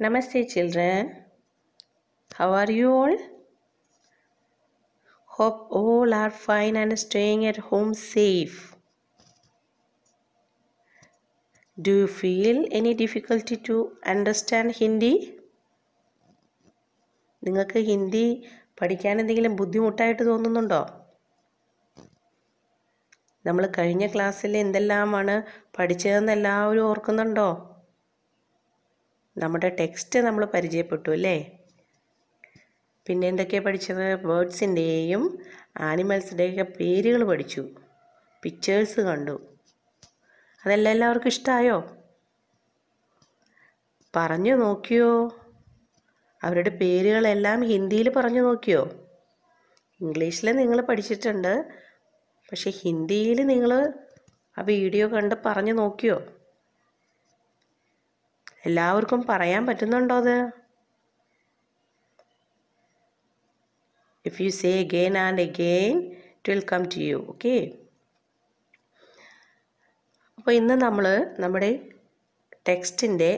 Namaste, children. How are you all? Hope all are fine and staying at home safe. Do you feel any difficulty to understand Hindi? നിങ്ങൾക്ക് ഹിന്ദി പഠിക്കാൻ എന്തെങ്കിലും ബുദ്ധിമുട്ടായിട്ട് തോന്നുന്നുണ്ടോ നമ്മൾ കഴിഞ്ഞ ക്ലാസ്സിൽ എന്തെല്ലാമാണ് പഠിച്ചതെന്ന് എല്ലാവരും ഓർക്കുന്നുണ്ടോ നമ്മുടെ ടെക്സ്റ്റ് നമ്മൾ പരിചയപ്പെട്ടു അല്ലേ? പിന്നെ എന്തൊക്കെയാണ് പഠിച്ചത്? ബേർഡ്സിന്റെയും ആനിമൽസിന്റെയൊക്കെ പേരുകൾ പഠിച്ചു. പിക്ചേഴ്സ് കണ്ടു. അതെല്ലാം എല്ലാവർക്കും ഇഷ്ടമായോ പറഞ്ഞു നോക്കിയോ? അവരുടെ പേരുകളെല്ലാം ഹിന്ദിയിൽ പറഞ്ഞു നോക്കിയോ? ഇംഗ്ലീഷിൽ നിങ്ങൾ പഠിച്ചിട്ടുണ്ട്. പക്ഷേ ഹിന്ദിയിൽ നിങ്ങൾ ആ വീഡിയോ കണ്ട് പറഞ്ഞു നോക്കിയോ? എല്ലാവർക്കും പറയാൻ പറ്റുന്നുണ്ടോ അത് if you say again and again it will come to you okay അപ്പോൾ ഇന്ന് നമ്മൾ നമ്മുടെ ടെക്സ്റ്റിന്റെ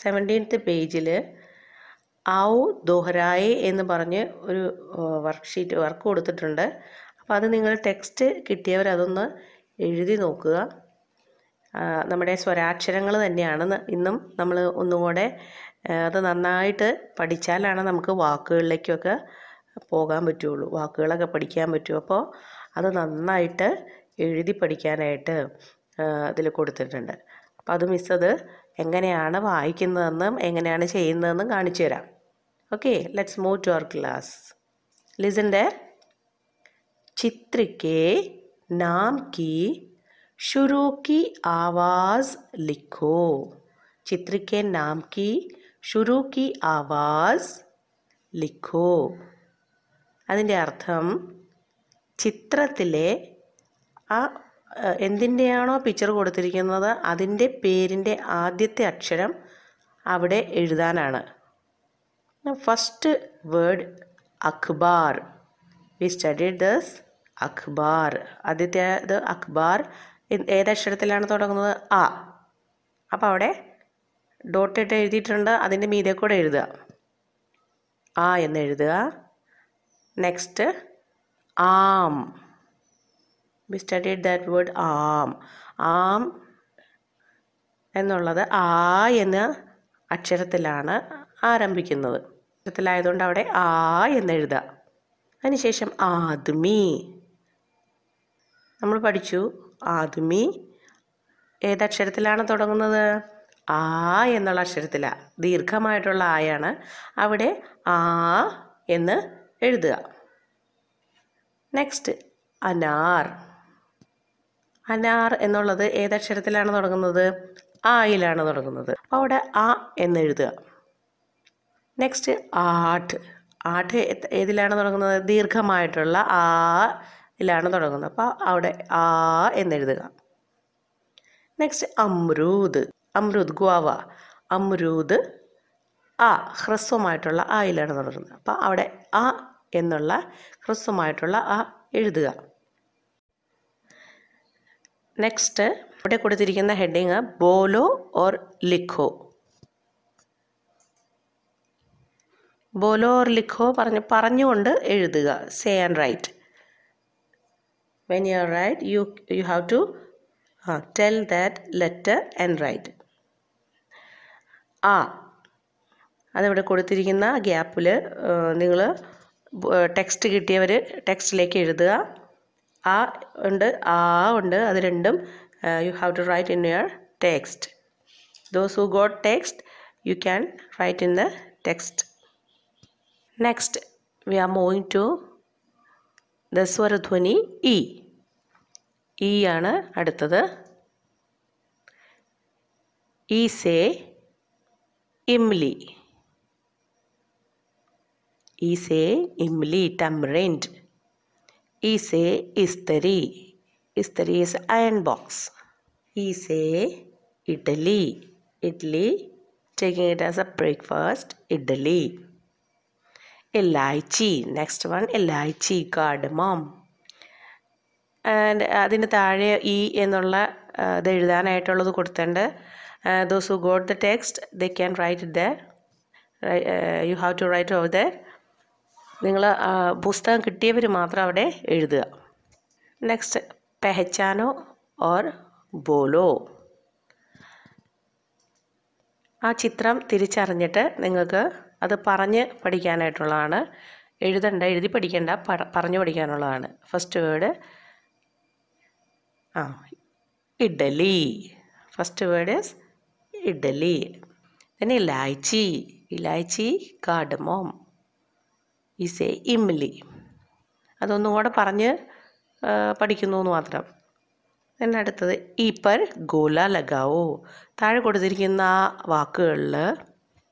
സെവന്റീൻത്ത് പേജിൽ ഔ ദോഹരായി എന്ന് പറഞ്ഞ് ഒരു വർക്ക്ഷീറ്റ് വർക്ക് കൊടുത്തിട്ടുണ്ട്. അപ്പോൾ അത് നിങ്ങൾ ടെക്സ്റ്റ് കിട്ടിയവർ അതൊന്ന് എഴുതി നോക്കുക. നമ്മുടെ സ്വരാക്ഷരങ്ങൾ തന്നെയാണ് ഇന്നും നമ്മൾ ഒന്നുകൂടെ അത് നന്നായിട്ട് പഠിച്ചാലാണ് നമുക്ക് വാക്കുകളിലേക്കൊക്കെ പോകാൻ പറ്റുള്ളൂ വാക്കുകളൊക്കെ പഠിക്കാൻ പറ്റും. അപ്പോൾ അത് നന്നായിട്ട് എഴുതി പഠിക്കാനായിട്ട് ഇതിൽ കൊടുത്തിട്ടുണ്ട്. അപ്പോൾ അത് മിസ് അത് എങ്ങനെയാണ് വായിക്കുന്നതെന്നും എങ്ങനെയാണ് ചെയ്യുന്നതെന്നും കാണിച്ചു തരാം. Okay let's move to our class. Listen there ചിത്രയ്ക്ക് നാം കീ शुरू की आवाज़ लिखो चित्र के नाम की शुरू की आवाज़ लिखो അതിൻ്റെ അർത്ഥം ചിത്രത്തിലെ ആ എന്തിൻ്റെയാണോ പിക്ചർ കൊടുത്തിരിക്കുന്നത് അതിൻ്റെ പേരിൻ്റെ ആദ്യത്തെ അക്ഷരം അവിടെ എഴുതാനാണ് first word Akbar we studied this Akbar ആദ്യത്തേത് അഖ്ബാർ ഏതക്ഷരത്തിലാണ് തുടങ്ങുന്നത്? ആ. അപ്പോൾ അവിടെ ഡോട്ട് ഇട്ട് എഴുതിയിട്ടുണ്ട്. അതിന്റെ മീതെ കൂടെ എഴുതുക. ആ എന്ന് എഴുതുക. Next aam. We studied that word aam. ആം എന്നുള്ളത് ആ എന്ന അക്ഷരത്തിലാണ് ആരംഭിക്കുന്നത്. അക്ഷരത്തിലായതുകൊണ്ട് അവിടെ ആ എന്ന് എഴുതുക. അതിനുശേഷം ആദ്മി. നമ്മൾ പഠിച്ചു. ആദ്മി ഏതക്ഷരത്തിലാണ് തുടങ്ങുന്നത്? ആ എന്നുള്ള അക്ഷരത്തിലാണ് ദീർഘമായിട്ടുള്ള ആയാണ്. അവിടെ ആ എന്ന് എഴുതുക. നെക്സ്റ്റ് അനാർ. അനാർ എന്നുള്ളത് ഏതക്ഷരത്തിലാണ് തുടങ്ങുന്നത്? ആയിലാണ് തുടങ്ങുന്നത്. അവിടെ ആ എന്ന് എഴുതുക. നെക്സ്റ്റ് ആട്ട്. ആട്ട് ഏതിലാണ് തുടങ്ങുന്നത്? ദീർഘമായിട്ടുള്ള ആ യിലാണ് തുടങ്ങുന്നത്. അപ്പോൾ അവിടെ ആ എന്നെഴുതുക നെക്സ്റ്റ് അമ്രൂദ്. അമ്രൂദ് ഗുവാവ. അമ്രൂദ് ആ ഹ്രസ്വമായിട്ടുള്ള ആയിലാണ് തുടങ്ങുന്നത്. അപ്പോൾ അവിടെ ആ എന്നുള്ള ഹ്രസ്വമായിട്ടുള്ള ആ എഴുതുക. നെക്സ്റ്റ് ഇവിടെ കൊടുത്തിരിക്കുന്ന ഹെഡിങ് ബോലോ ഓർ ലിഖോ. ബോലോ ഓർ ലിഖോ പറഞ്ഞ് പറഞ്ഞുകൊണ്ട് എഴുതുക. Say and write when you write you you have to uh, tell that letter and write. ആ. അതിവിടെ കൊടുത്തിരിക്കുന്ന ഗ്യാപ്പിൽ നിങ്ങൾ ടെക്സ്റ്റ് കിട്ടിയവർ ടെക്സ്റ്റിലേക്ക് എഴുതുക. ആ ഉണ്ട് ആ ഉണ്ട് അത് രണ്ടും you have to write in your text those who got text you can write in the text next we are moving to the സ്വരധ്വനി ഇ. ഇ ആണ് അടുത്തത്. ഈ സേ ഇംലി. ഈ സേ ഇംലി ടംറെന്റ് ഈ സേ ഇസ്തരി. ഇസ്തരി ഇസ് അയൺ ബോക്സ് ഈ say idli. Idli taking it as a breakfast idli elaichi next one elaichi cardamom and അതിന് താഴെ ഇ എന്നുള്ള ഇത് എഴുതാനായിട്ടുള്ളത് കൊടുത്തിട്ടുണ്ട്. Those who got the text the can write it the you have to write over there നിങ്ങൾ പുസ്തകം കിട്ടിയവർ മാത്രം അവിടെ എഴുതുക. നെക്സ്റ്റ് പെഹച്ചാനോ ഓർ ബോലോ? ആ ചിത്രം തിരിച്ചറിഞ്ഞിട്ട് നിങ്ങൾക്ക് അത് പറഞ്ഞ് പഠിക്കാനായിട്ടുള്ളതാണ്. എഴുതണ്ട എഴുതി പഠിക്കേണ്ട പറഞ്ഞു പഠിക്കാനുള്ളതാണ്. ഫസ്റ്റ് വേർഡ് ആ idli. First word is idli. പിന്നെ ഇലായ്ച്ചി ഇലായ്ച്ചി കാഡമോം എ ഇംലി. അതൊന്നും കൂടെ പറഞ്ഞ് പഠിക്കുന്നു എന്ന് മാത്രം. പിന്നെ അടുത്തത് ഈപ്പർ ഗോല ലഗാവോ. താഴെ കൊടുത്തിരിക്കുന്ന ആ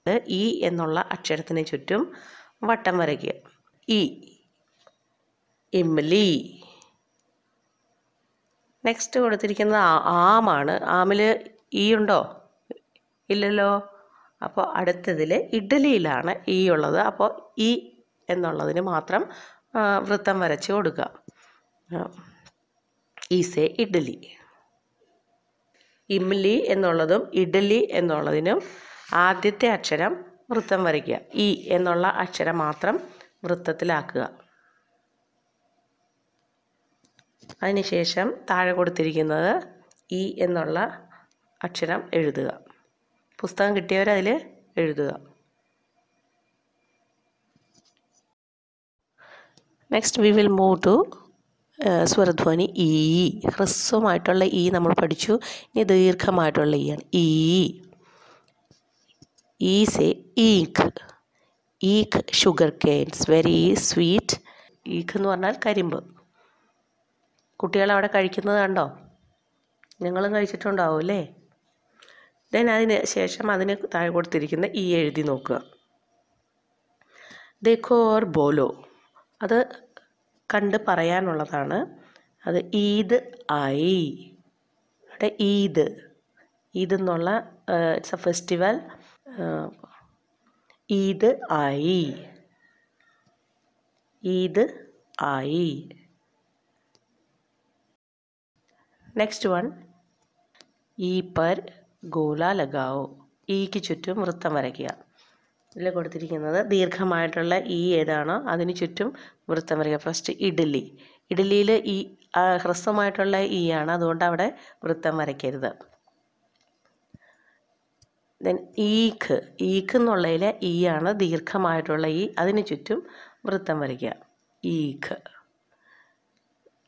വാക്കുകളിൽ ഇ എന്നുള്ള അക്ഷരത്തിന് ചുറ്റും വട്ടം വരയ്ക്കുക. ഇ ഇംലി നെക്സ്റ്റ് കൊടുത്തിരിക്കുന്നത് ആമാണ്. ആമിൽ ഇ ഉണ്ടോ? ഇല്ലല്ലോ. അപ്പോൾ അടുത്തതിൽ ഇഡലിയിലാണ് ഇ ഉള്ളത്. അപ്പോൾ ഇ എന്നുള്ളതിന് മാത്രം വൃത്തം വരച്ച് കൊടുക്കുക. ഈസെ ഇഡലി ഇംലി എന്നുള്ളതും ഇഡലി എന്നുള്ളതിനും ആദ്യത്തെ അക്ഷരം വൃത്തം വരയ്ക്കുക. ഇ എന്നുള്ള അക്ഷരം മാത്രം വൃത്തത്തിലാക്കുക. അതിനുശേഷം താഴെ കൊടുത്തിരിക്കുന്നത് ഇ എന്നുള്ള അക്ഷരം എഴുതുക. പുസ്തകം കിട്ടിയവരതിൽ എഴുതുക. Next we will move to സ്വരധ്വനി. ഈ ഹ്രസ്വമായിട്ടുള്ള ഈ നമ്മൾ പഠിച്ചു. ഇനി ദീർഘമായിട്ടുള്ള ഈ ആണ്. ഈ ഈ സേ ഈക്ക്. Ikh sugar canes very sweet. ഈക്ക് എന്ന് പറഞ്ഞാൽ കരിമ്പ്. കുട്ടികൾ അവിടെ കഴിക്കുന്നത് കണ്ടോ? ഞങ്ങളും കഴിച്ചിട്ടുണ്ടാവും അല്ലേ? ദെൻ അതിന് ശേഷം അതിന് താഴെ കൊടുത്തിരിക്കുന്ന ഈ എഴുതി നോക്കുക. ദേഖോ ഓർ ബോലോ അത് കണ്ട് പറയാനുള്ളതാണ്. അത് ഈദ് ആയി അവിടെ ഈദ്. ഈദ് എന്നുള്ള ഇറ്റ്സ് എ ഫെസ്റ്റിവൽ ഈദ് ആയി. ഈദ് ആയി. നെക്സ്റ്റ് വൺ ഈ പർ ഗോല ലഗാവോ ഈക്ക് ചുറ്റും വൃത്തം വരയ്ക്കുക. ഇതിൽ കൊടുത്തിരിക്കുന്നത് ദീർഘമായിട്ടുള്ള ഈ ഏതാണോ അതിന് ചുറ്റും വൃത്തം വരയ്ക്കുക. ഫസ്റ്റ് ഇഡ്ഡലി. ഇഡ്ഡലിയിൽ ഈ ഹ്രസ്വമായിട്ടുള്ള ഈ ആണ്. അതുകൊണ്ട് അവിടെ വൃത്തം വരയ്ക്കരുത്. ദെൻ ഈഖ് ഈഖ് എന്നുള്ളതിലെ ഈ ആണ് ദീർഘമായിട്ടുള്ള ഈ. അതിന് ചുറ്റും വൃത്തം വരയ്ക്കുക. ഈഖ്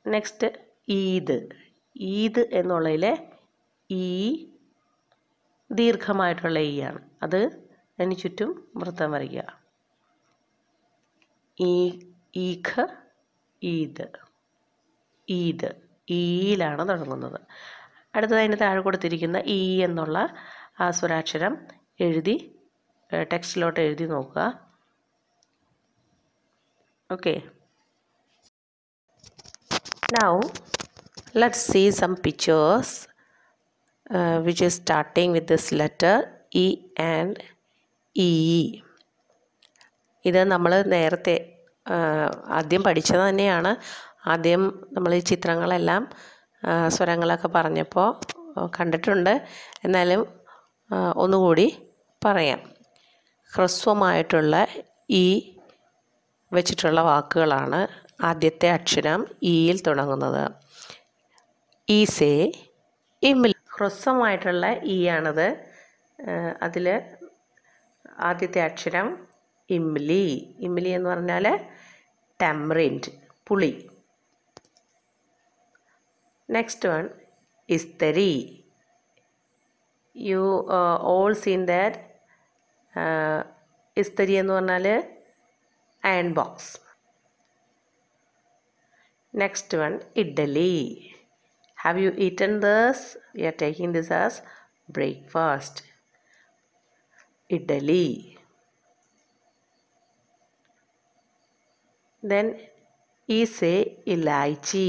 നെക്സ്റ്റ് ഈദ്. ഈദ് എന്നുള്ളതിലെ ഈ ദീർഘമായിട്ടുള്ള ഈ ആണ്. അത് അതിന് ചുറ്റും വൃത്തം വരയ്ക്കുക. ഈ ഈഖ് ഈദ്. ഈദ്. ഈയിലാണ് തുടങ്ങുന്നത്. അടുത്തത് അതിന് താഴെ കൊടുത്തിരിക്കുന്ന ഈ എന്നുള്ള ആ സ്വരാക്ഷരം എഴുതി ടെക്സ്റ്റിലോട്ട് എഴുതി നോക്കുക. Okay. Now let see some pictures which is starting with this letter E and E. ഇത് നമ്മൾ നേരത്തെ ആദ്യം പഠിച്ചത് തന്നെയാണ്. ആദ്യം നമ്മൾ ഈ ചിത്രങ്ങളെല്ലാം സ്വരങ്ങളൊക്കെ പറഞ്ഞപ്പോൾ കണ്ടിട്ടുണ്ട്. എന്നാലും ഒന്നുകൂടി പറയാം. ഹ്രസ്വമായിട്ടുള്ള ഈ വെച്ചിട്ടുള്ള വാക്കുകളാണ് ആദ്യത്തെ അക്ഷരം ഈയിൽ തുടങ്ങുന്നത്. ഈസേ ഇമിൽ ഹ്രസ്വമായിട്ടുള്ള ഇ ആണത് അതിൽ ആദ്യത്തെ അക്ഷരം ഇംലി ഇംലി എന്ന് പറഞ്ഞാൽ ടെമറിന്റ് പുളി. Next one istri. You all seen that ഇസ്തരി എന്ന് പറഞ്ഞാൽ iron box next one idli have you eaten thus we are taking this as breakfast idli then ഈസെ elaichi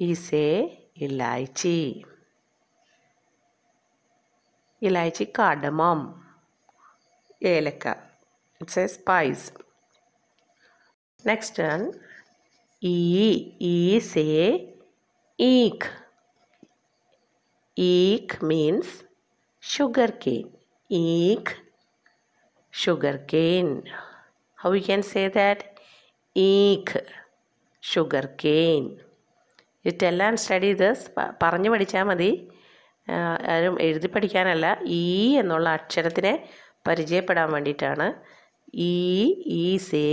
is a elaichi. Elaichi cardamom. Yelaka. It's a spice. Next one. E is a eek. Eek means sugar cane. Eek sugar cane. How we can say that? Eek sugar cane. You tell and study thus പറഞ്ഞു പഠിച്ചാൽ മതി. ആരും എഴുതി പഠിക്കാനല്ല. ഈ എന്നുള്ള അക്ഷരത്തിനെ പരിചയപ്പെടാൻ വേണ്ടിയിട്ടാണ്. ഈ ഈ say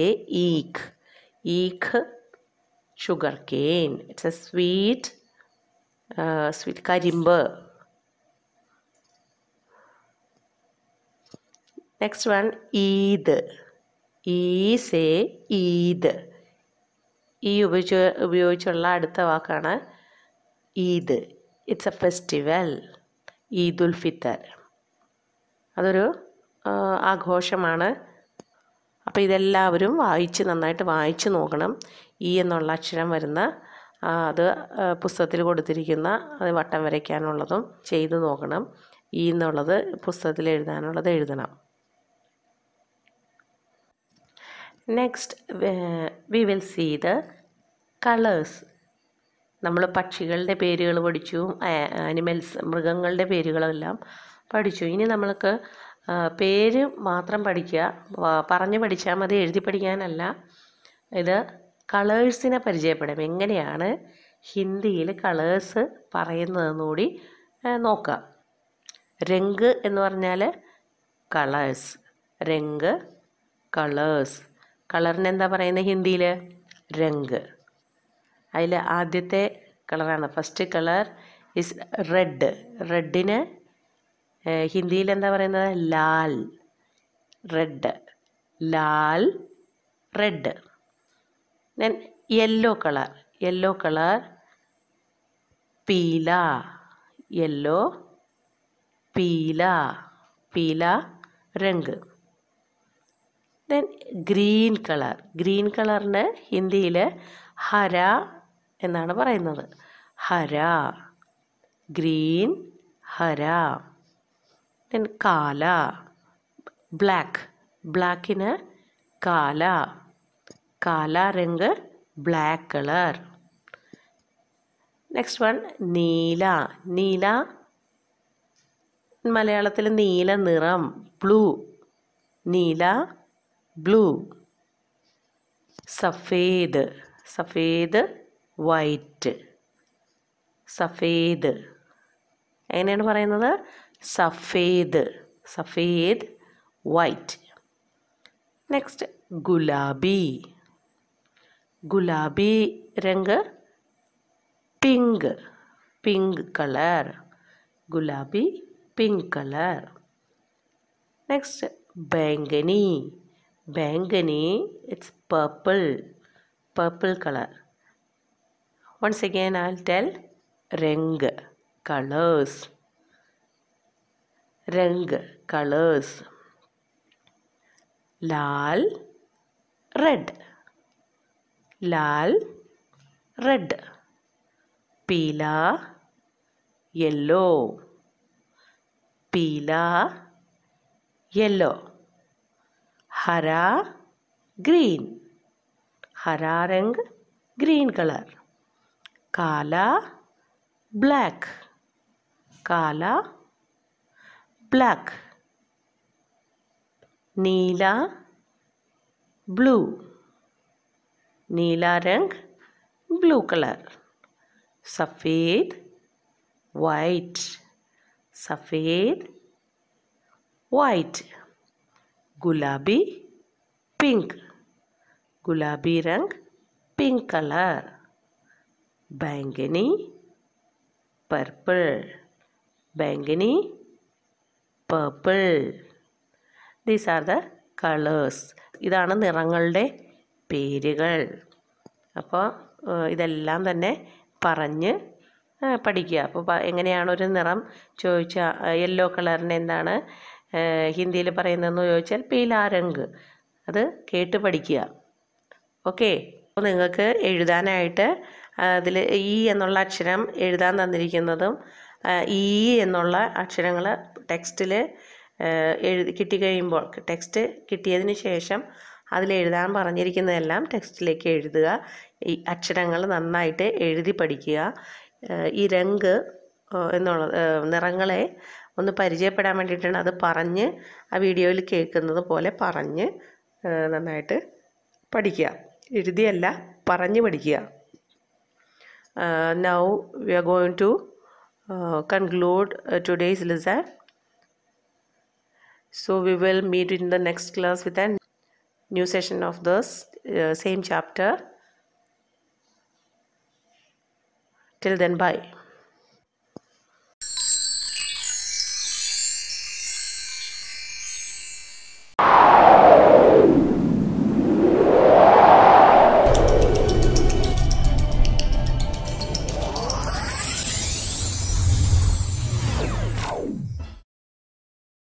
ഈഖ്. Eekh sugar cane it's a sweet sweet കരിമ്പ്. Next one Eid. ഈ സേ ഈദ്. ഈ ഉപയോഗിച്ച് ഉപയോഗിച്ചുള്ള അടുത്ത വാക്കാണ് Eid. It's a festival Eidul Fitr. അതൊരു ആഘോഷമാണ്. അപ്പോൾ ഇതെല്ലാവരും വായിച്ച് നന്നായിട്ട് വായിച്ച് നോക്കണം. ഈ എന്നുള്ള അക്ഷരം വരുന്ന അത് പുസ്തകത്തിൽ കൊടുത്തിരിക്കുന്ന അത് വട്ടം വരയ്ക്കാനുള്ളതും ചെയ്തു നോക്കണം. ഈ എന്നുള്ളത് പുസ്തകത്തിൽ എഴുതാനുള്ളത് എഴുതണം. Next we will see the colours നമ്മൾ പക്ഷികളുടെ പേരുകൾ പഠിച്ചു ആനിമൽസ് മൃഗങ്ങളുടെ പേരുകളെല്ലാം പഠിച്ചു. ഇനി നമ്മൾക്ക് പേര് മാത്രം പഠിക്കുക. പറഞ്ഞു പഠിച്ചാൽ മതി എഴുതി പഠിക്കാനല്ല. ഇത് കളേഴ്സിനെ പരിചയപ്പെടാം. എങ്ങനെയാണ് ഹിന്ദിയിൽ കളേഴ്സ് പറയുന്നതെന്ന് കൂടി നോക്കാം രംഗ് എന്ന് പറഞ്ഞാൽ കളേഴ്സ് രംഗ് കളേഴ്സ് കളറിന് എന്താ പറയുന്നത് ഹിന്ദിയിൽ രംഗ്. അതിൽ ആദ്യത്തെ കളറാണ്. ഫസ്റ്റ് കളർ ഇസ് റെഡ് റെഡിന് ഹിന്ദിയിൽ എന്താ പറയുന്നത്? Lal. Red lal red then yellow colour. Yellow colour peela. Yellow peela. Peela rang. Then green colour green കളറിന് ഹിന്ദിയിൽ ഹര എന്നാണ് പറയുന്നത്. Hara. Green hara. Then kala. Black ബ്ലാക്കിന് കാല. കാല രംഗ് ബ്ലാക്ക് കളർ നെക്സ്റ്റ് വൺ നീല. നീല മലയാളത്തിൽ നീല നിറം. Blue neela blue safed safed white safed എങ്ങനെയാണ് പറയുന്നത്? Safed safed white next gulabi. Gulabi rang pink. Pink colour. Gulabi pink colour. Next baingani. Bangani, it's purple, purple color. Once again, I'll tell Rang, colors. Rang, colors. Lal, red. Lal, red. Pila, yellow. Pila, yellow. Hara green. Hara rang green colour. Kala black. Kala black. Neela blue. Neela rang blue colour. Safed white. Safed white. गुलाबी pink गुलाबी रंग pink colour बैंगनी purple बैंगनी purple these are the colours ഇതാണ് നിറങ്ങളുടെ പേരുകൾ അപ്പോൾ ഇതെല്ലാം തന്നെ പറഞ്ഞ് ആ, പഠിക്കുക അപ്പോൾ പ- എങ്ങനെയാണ് ഒരു നിറം ചോദിച്ചാൽ യെല്ലോ കളറിന് എന്താണ് ഹിന്ദിയിൽ പറയുന്നതെന്ന് ചോദിച്ചാൽ പീലാരംഗ്. അത് കേട്ട് പഠിക്കുക. ഓക്കെ? അപ്പോൾ നിങ്ങൾക്ക് എഴുതാനായിട്ട് അതിൽ ഈ എന്നുള്ള അക്ഷരം എഴുതാൻ തന്നിരിക്കുന്നതും ഈ എന്നുള്ള അക്ഷരങ്ങൾ ടെക്സ്റ്റിൽ എഴുതി കിട്ടിക്കഴിയുമ്പോൾ ടെക്സ്റ്റ് കിട്ടിയതിന് ശേഷം അതിലെഴുതാൻ പറഞ്ഞിരിക്കുന്നതെല്ലാം ടെക്സ്റ്റിലേക്ക് എഴുതുക. ഈ അക്ഷരങ്ങൾ നന്നായിട്ട് എഴുതി പഠിക്കുക. ഈ രംഗ് എന്നുള്ള നിറങ്ങളെ ഒന്ന് പരിചയപ്പെടാൻ വേണ്ടിയിട്ടാണ് അത് പറഞ്ഞ് ആ വീഡിയോയിൽ കേൾക്കുന്നത് പോലെ പറഞ്ഞ് നന്നായിട്ട് പഠിക്കുക എഴുതിയല്ല പറഞ്ഞ് പഠിക്കുക now we are going to conclude today's lesson so we will meet in the next class with a new session of this uh, same chapter. Till then, bye.